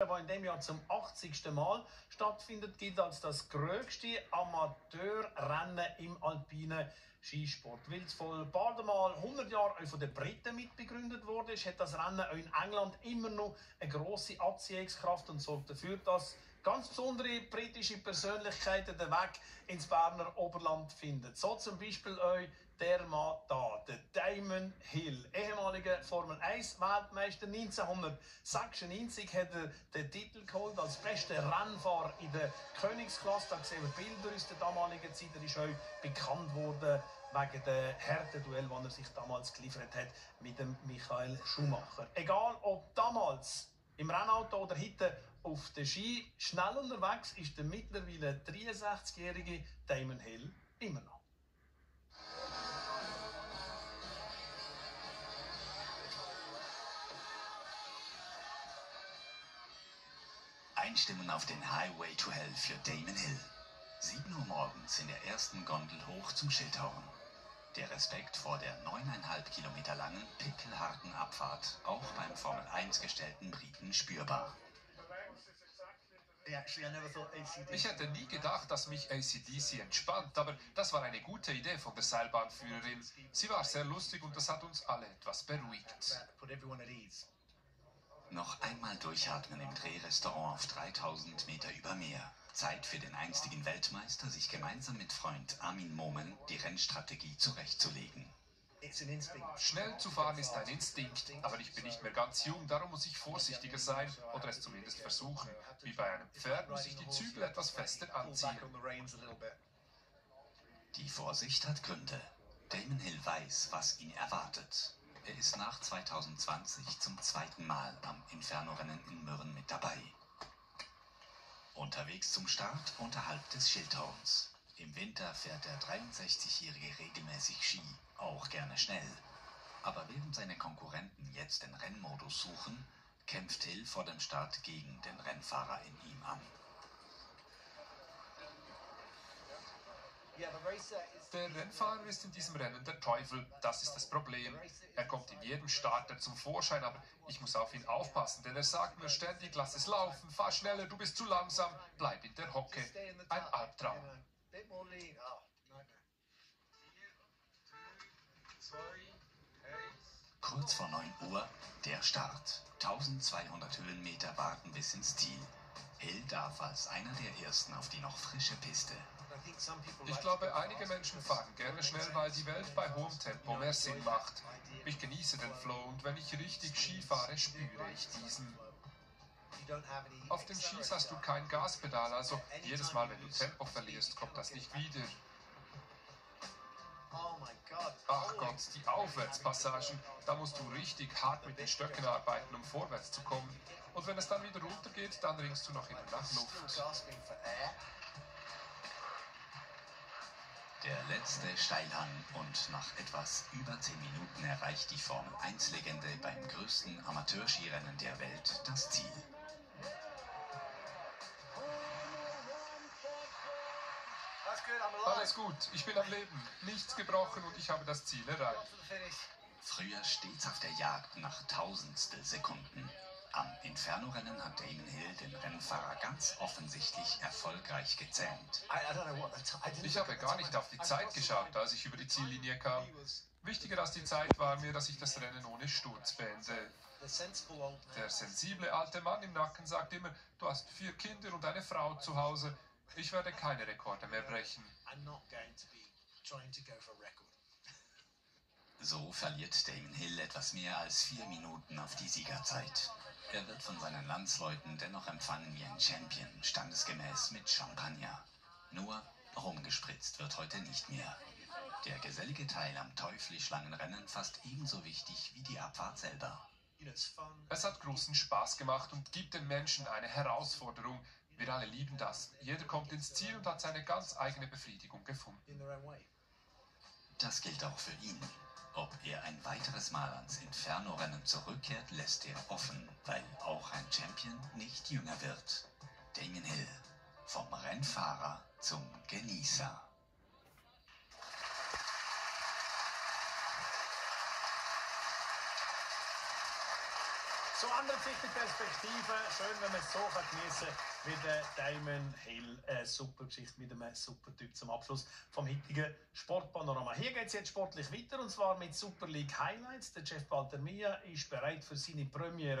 der in dem Jahr zum 80. Mal stattfindet, gilt als das größte Amateurrennen im alpinen Skisport. Weil es vor bald mal 100 Jahren von den Briten mitbegründet wurde, hat das Rennen auch in England immer noch eine große Anziehungskraft und sorgt dafür, dass ganz besondere britische Persönlichkeiten den Weg ins Berner Oberland finden. So zum Beispiel euch der Mann da, der Damon Hill, ehemaliger Formel 1 Weltmeister. 1996 hat er den Titel geholt als bester Rennfahrer in der Königsklasse. Da sehen wir Bilder aus der damaligen Zeit. Er ist auch bekannt worden wegen der Härteduell, die er sich damals geliefert hat mit dem Michael Schumacher. Egal ob damals im Rennauto oder heute auf der Ski schnell unterwegs ist der mittlerweile 63-jährige Damon Hill immer noch. Einstimmen auf den Highway to Hell für Damon Hill. 7 Uhr morgens in der ersten Gondel hoch zum Schildhorn. Der Respekt vor der neuneinhalb Kilometer langen, pickelharten Abfahrt, auch beim Formel 1 gestellten Briten spürbar. Ich hätte nie gedacht, dass mich ACDC entspannt, aber das war eine gute Idee von der Seilbahnführerin. Sie war sehr lustig und das hat uns alle etwas beruhigt. Noch einmal durchatmen im Drehrestaurant auf 3000 Meter über Meer. Zeit für den einstigen Weltmeister, sich gemeinsam mit Freund Armin Momen die Rennstrategie zurechtzulegen. Schnell zu fahren ist ein Instinkt, aber ich bin nicht mehr ganz jung, darum muss ich vorsichtiger sein oder es zumindest versuchen. Wie bei einem Pferd muss ich die Zügel etwas fester anziehen. Die Vorsicht hat Gründe. Damon Hill weiß, was ihn erwartet. Er ist nach 2020 zum zweiten Mal am Inferno-Rennen in Mürren mit dabei. Unterwegs zum Start unterhalb des Schildhorns. Im Winter fährt der 63-Jährige regelmäßig Ski, auch gerne schnell. Aber während seine Konkurrenten jetzt den Rennmodus suchen, kämpft Hill vor dem Start gegen den Rennfahrer in ihm an. Der Rennfahrer ist in diesem Rennen der Teufel, das ist das Problem. Er kommt in jedem Starter zum Vorschein, aber ich muss auf ihn aufpassen, denn er sagt mir ständig, lass es laufen, fahr schneller, du bist zu langsam, bleib in der Hocke. Ein Albtraum. Kurz vor 9 Uhr der Start. 1200 Höhenmeter warten bis ins Ziel. Hill darf als einer der ersten auf die noch frische Piste. Ich glaube, einige Menschen fahren gerne schnell, weil die Welt bei hohem Tempo mehr Sinn macht. Ich genieße den Flow und wenn ich richtig Ski fahre, spüre ich diesen. Auf den Skis hast du kein Gaspedal, also jedes Mal, wenn du Tempo verlierst, kommt das nicht wieder. Ach Gott, die Aufwärtspassagen, da musst du richtig hart mit den Stöcken arbeiten, um vorwärts zu kommen. Und wenn es dann wieder runtergeht, dann ringst du noch immer nach Luft. Der letzte Steilhang und nach etwas über 10 Minuten erreicht die Formel 1-Legende beim größten Amateurskirennen der Welt das Ziel. Alles gut, ich bin am Leben, nichts gebrochen und ich habe das Ziel erreicht. Früher stets auf der Jagd nach Tausendstel Sekunden. Am Inferno-Rennen hat Damon Hill Rennfahrer ganz offensichtlich erfolgreich gezähmt. Ich habe gar nicht auf die Zeit geschaut, als ich über die Ziellinie kam. Wichtiger als die Zeit war mir, dass ich das Rennen ohne Sturz beende. Der sensible alte Mann im Nacken sagt immer, du hast vier Kinder und eine Frau zu Hause. Ich werde keine Rekorde mehr brechen. So verliert Damon Hill etwas mehr als vier Minuten auf die Siegerzeit. Er wird von seinen Landsleuten dennoch empfangen wie ein Champion, standesgemäß mit Champagner. Nur rumgespritzt wird heute nicht mehr. Der gesellige Teil am teuflisch langen Rennen fast ebenso wichtig wie die Abfahrt selber. Es hat großen Spaß gemacht und gibt den Menschen eine Herausforderung. Wir alle lieben das. Jeder kommt ins Ziel und hat seine ganz eigene Befriedigung gefunden. Das gilt auch für ihn. Ob er ein weiteres Mal ans Inferno-Rennen zurückkehrt, lässt er offen, weil auch ein Champion nicht jünger wird. Damon Hill, vom Rennfahrer zum Genießer. So ändert sich die Perspektive. Schön, wenn man es so geniessen kann, wie der Damon Hill. Eine super Geschichte mit einem super Typ zum Abschluss vom heutigen Sportpanorama. Hier geht es jetzt sportlich weiter und zwar mit Super League Highlights. Der Jeff Baltermia ist bereit für seine Premiere.